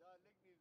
دا لږ نږدې ودرېږه.